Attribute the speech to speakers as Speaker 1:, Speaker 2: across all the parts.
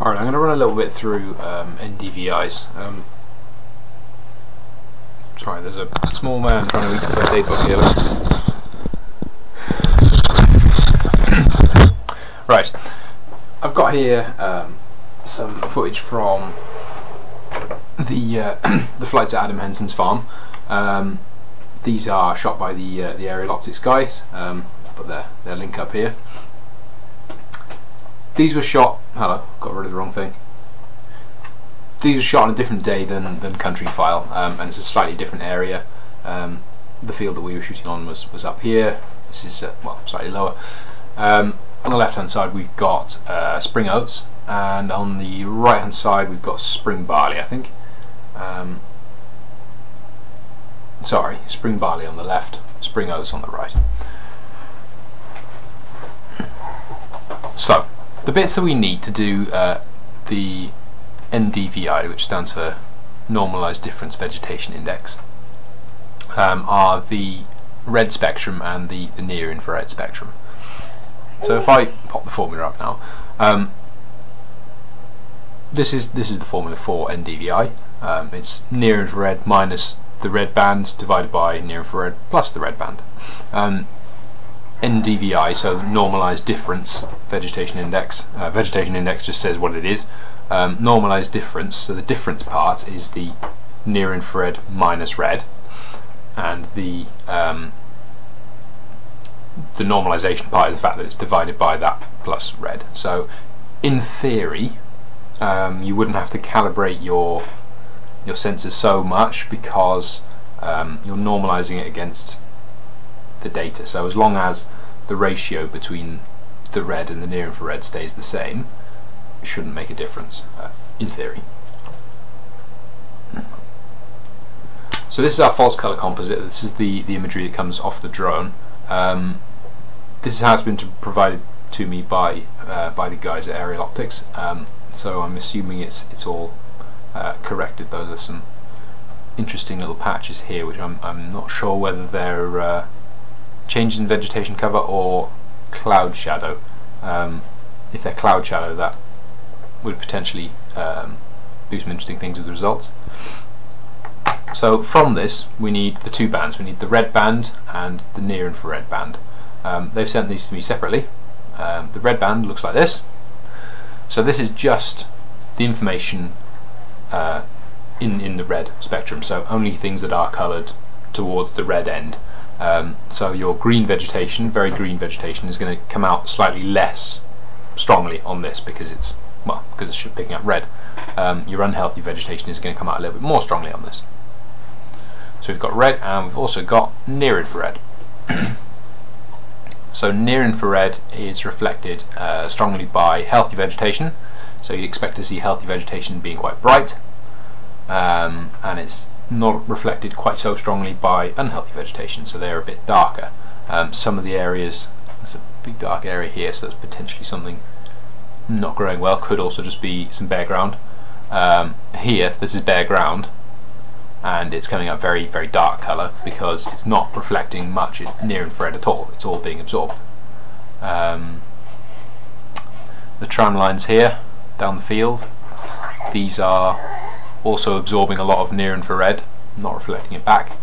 Speaker 1: Alright, I'm going to run a little bit through um, NDVIs. Um, sorry, there's a small man trying to eat the first aid book here. right, I've got here um, some footage from the uh, the flights at Adam Henson's farm. Um, these are shot by the uh, the aerial optics guys. Um, put their their link up here. These were shot. Hello, got rid of the wrong thing. These were shot on a different day than than Countryfile, um, and it's a slightly different area. Um, the field that we were shooting on was was up here. This is uh, well slightly lower. Um, on the left hand side we've got uh, spring oats, and on the right hand side we've got spring barley. I think. Um, sorry, spring barley on the left, spring oats on the right. So, the bits that we need to do uh, the NDVI, which stands for Normalized Difference Vegetation Index, um, are the red spectrum and the, the near infrared spectrum. So if I pop the formula up now, um, this is this is the formula for NDVI. Um, it's near infrared minus the red band divided by near infrared plus the red band. Um, NDVI, so normalized difference vegetation index. Uh, vegetation index just says what it is. Um, normalized difference, so the difference part is the near infrared minus red, and the um, the normalization part is the fact that it's divided by that plus red. So, in theory, um, you wouldn't have to calibrate your your sensors so much because um, you're normalizing it against the data. So as long as the ratio between the red and the near infrared stays the same, it shouldn't make a difference, uh, in theory. So this is our false color composite. This is the, the imagery that comes off the drone. Um, this has been to provided to me by uh, by the guys at Aerial Optics. Um, so I'm assuming it's it's all uh, corrected. Those are some interesting little patches here, which I'm I'm not sure whether they're changes in vegetation cover or cloud shadow. Um, if they're cloud shadow, that would potentially um, do some interesting things with the results. So from this, we need the two bands. We need the red band and the near infrared band. Um, they've sent these to me separately. Um, the red band looks like this. So this is just the information uh, in in the red spectrum. So only things that are coloured towards the red end. Um, so your green vegetation, very green vegetation, is going to come out slightly less strongly on this because it's well because it's picking up red. Um, your unhealthy vegetation is going to come out a little bit more strongly on this. So we've got red and we've also got near infrared. so near infrared is reflected uh, strongly by healthy vegetation. So you'd expect to see healthy vegetation being quite bright, um, and it's not reflected quite so strongly by unhealthy vegetation, so they're a bit darker. Um, some of the areas, there's a big dark area here, so that's potentially something not growing well, could also just be some bare ground. Um, here, this is bare ground, and it's coming up very, very dark colour because it's not reflecting much near infrared at all, it's all being absorbed. Um, the tram lines here, down the field, these are also absorbing a lot of near infrared, not reflecting it back.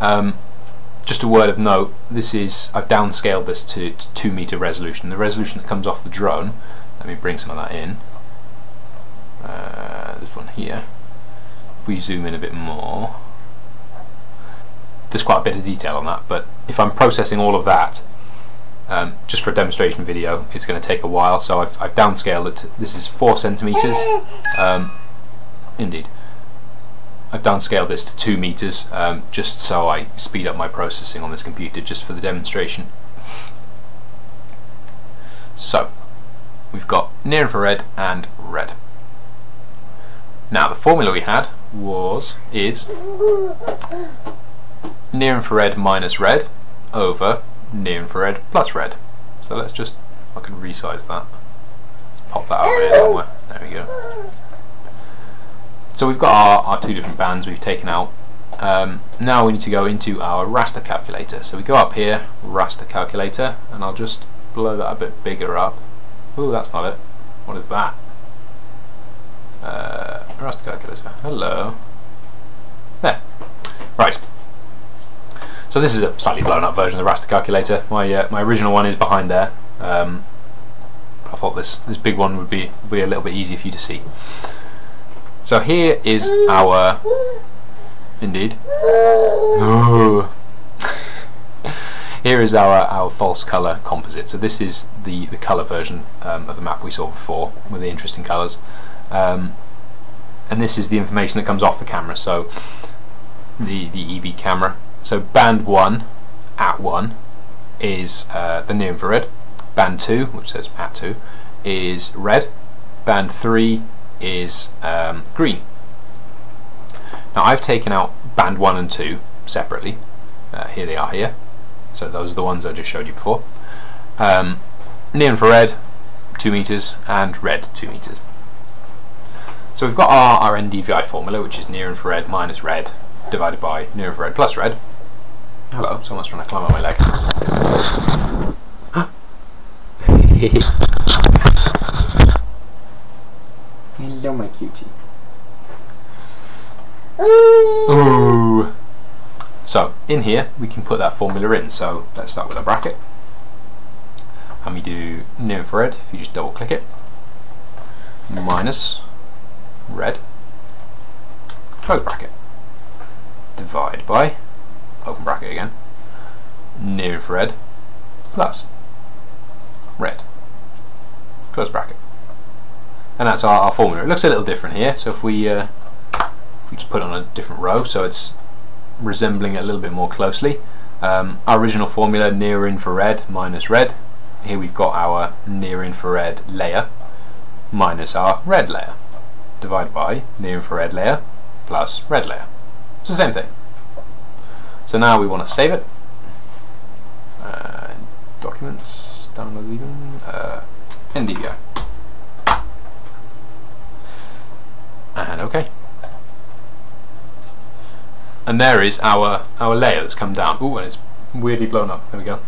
Speaker 1: Um, just a word of note, this is I've downscaled this to, to 2 meter resolution. The resolution that comes off the drone, let me bring some of that in. Uh, this one here. If we zoom in a bit more, there's quite a bit of detail on that, but if I'm processing all of that, um, just for a demonstration video, it's going to take a while, so I've, I've downscaled it. To, this is 4 centimeters. Um, Indeed. I've downscaled this to 2 meters um, just so I speed up my processing on this computer just for the demonstration. So, we've got near infrared and red. Now the formula we had was, is near infrared minus red over near infrared plus red. So let's just, I can resize that. Let's pop that over here somewhere. There we go. So we've got our, our two different bands we've taken out. Um, now we need to go into our raster calculator. So we go up here, raster calculator, and I'll just blow that a bit bigger up. Oh, that's not it. What is that? Uh, raster calculator. Hello. There. Right. So this is a slightly blown up version of the raster calculator. My uh, my original one is behind there. Um, I thought this this big one would be would be a little bit easier for you to see. So here is our indeed. here is our, our false colour composite. So this is the, the colour version um, of the map we saw before with the interesting colours. Um, and this is the information that comes off the camera. So the, the EV camera. So band 1 at 1 is uh, the near infrared. Band 2, which says at 2, is red. Band 3 is um, green. Now I've taken out band 1 and 2 separately. Uh, here they are here. So those are the ones I just showed you before. Um, near infrared, 2 meters, and red, 2 meters. So we've got our, our NDVI formula, which is near infrared minus red divided by near infrared plus red. Hello, someone's trying to climb up my leg.
Speaker 2: Hello, my cutie.
Speaker 1: Ooh. So in here we can put that formula in. So let's start with a bracket. And we do near infrared, if you just double click it, minus red, close bracket, divide by, open bracket again, near infrared, plus red, close bracket. And that's our, our formula. It looks a little different here, so if we, uh, if we just put on a different row, so it's resembling it a little bit more closely. Um, our original formula, near infrared minus red. Here we've got our near infrared layer minus our red layer divided by near infrared layer plus red layer. It's the same thing. So now we want to save it. Uh, documents, download even, uh, NDVI. OK. And there is our, our layer that's come down. Ooh, and it's weirdly blown up. There we go.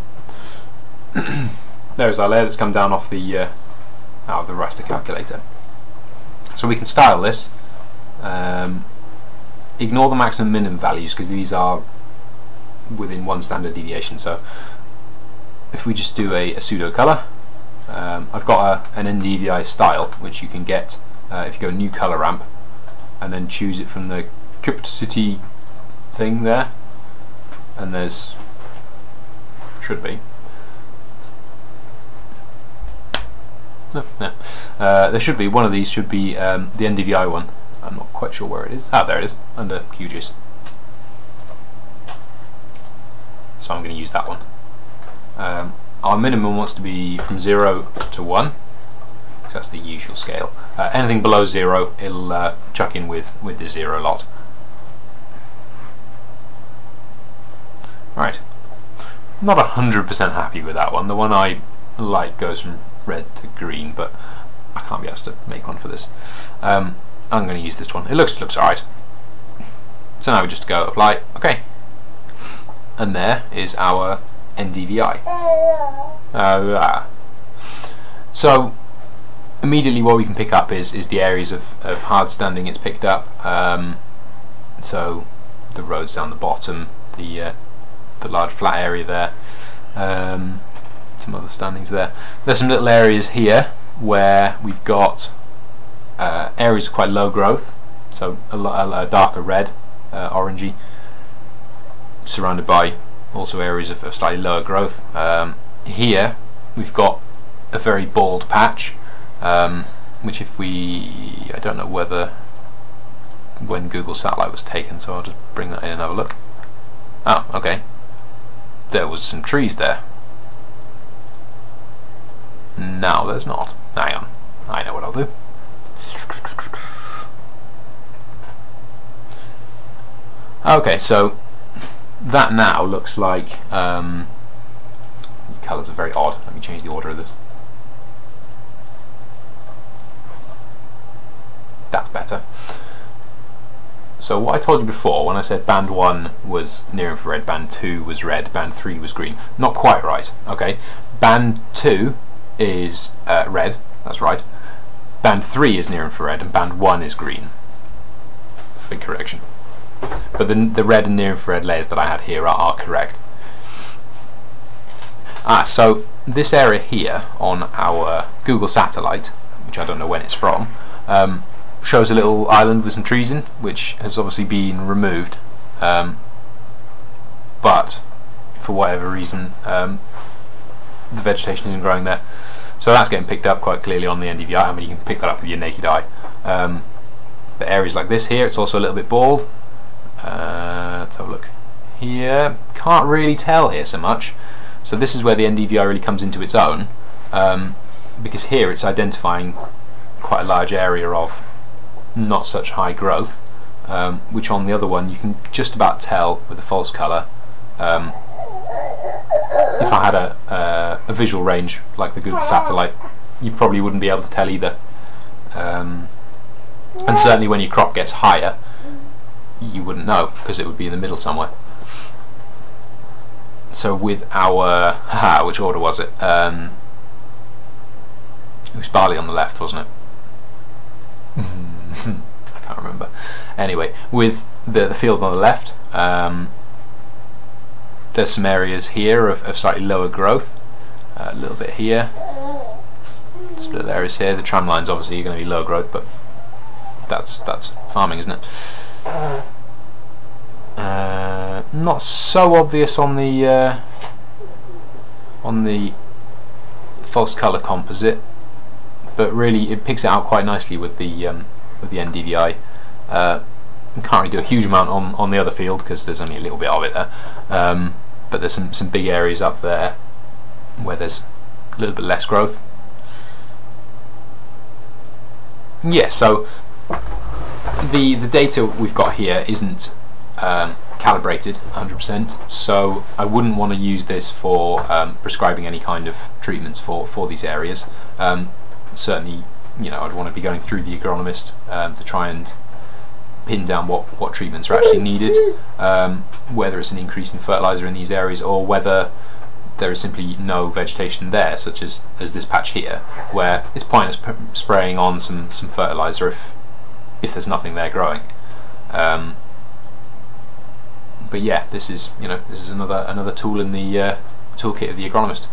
Speaker 1: There's our layer that's come down off the uh, out of the raster calculator. So we can style this. Um, ignore the maximum minimum values because these are within one standard deviation. So if we just do a, a pseudo color, um, I've got a, an NDVI style which you can get uh, if you go new color ramp and then choose it from the cpt-city thing there. And there's should be. No, no. Uh, there should be. One of these should be um, the NDVI one. I'm not quite sure where it is. Ah there it is. Under QGIS so I'm going to use that one. Um, our minimum wants to be from 0 to 1 that's the usual scale. Uh, anything below 0 it'll uh, chuck in with, with the 0 lot. Right. Not 100% happy with that one. The one I like goes from red to green, but I can't be asked to make one for this. Um, I'm going to use this one. It looks looks alright. So now we just go apply. Okay. And there is our NDVI. Uh, so immediately what we can pick up is is the areas of, of hard standing it's picked up. Um, so the roads down the bottom, the uh, the large flat area there, um, some other standings there. There's some little areas here where we've got uh, areas of quite low growth, so a, a, a darker red, uh, orangey, surrounded by also areas of, of slightly lower growth. Um, here we've got a very bald patch um, which if we, I don't know whether when Google Satellite was taken, so I'll just bring that in and have a look. Oh, okay. There was some trees there. No, there's not. Hang on. I know what I'll do. Okay, so that now looks like um, these colours are very odd. Let me change the order of this. Better. So what I told you before, when I said band 1 was near infrared, band 2 was red, band 3 was green, not quite right, okay? Band 2 is uh, red, that's right. band 3 is near infrared and band 1 is green. Big correction. But the, the red and near infrared layers that I had here are, are correct. Ah, so this area here on our Google satellite, which I don't know when it's from, um, shows a little island with some trees in, which has obviously been removed. Um, but for whatever reason, um, the vegetation isn't growing there. So that's getting picked up quite clearly on the NDVI. I mean, you can pick that up with your naked eye. Um, but areas like this here, it's also a little bit bald. Uh, let's have a look here. Can't really tell here so much. So this is where the NDVI really comes into its own, um, because here it's identifying quite a large area of not such high growth, um, which on the other one you can just about tell with the false colour. Um, if I had a, uh, a visual range like the Google satellite, you probably wouldn't be able to tell either. Um, and certainly when your crop gets higher, you wouldn't know because it would be in the middle somewhere. So with our, which order was it? Um, it was barley on the left, wasn't it? I can't remember. Anyway, with the, the field on the left, um, there's some areas here of, of slightly lower growth, uh, a little bit here, some little areas here. The tram lines obviously are going to be low growth, but that's that's farming, isn't it? Uh, not so obvious on the uh, on the false color composite, but really it picks it out quite nicely with the um, with the NDVI. Uh, can't really do a huge amount on on the other field because there's only a little bit of it there, um, but there's some some big areas up there where there's a little bit less growth. Yeah, so the the data we've got here isn't um, calibrated 100%, so I wouldn't want to use this for um, prescribing any kind of treatments for for these areas. Um, certainly, you know, I'd want to be going through the agronomist um, to try and pin down what what treatments are actually needed, um, whether it's an increase in fertilizer in these areas or whether there is simply no vegetation there, such as as this patch here, where it's pointless spraying on some some fertilizer if if there's nothing there growing. Um, but yeah, this is you know this is another another tool in the uh, toolkit of the agronomist.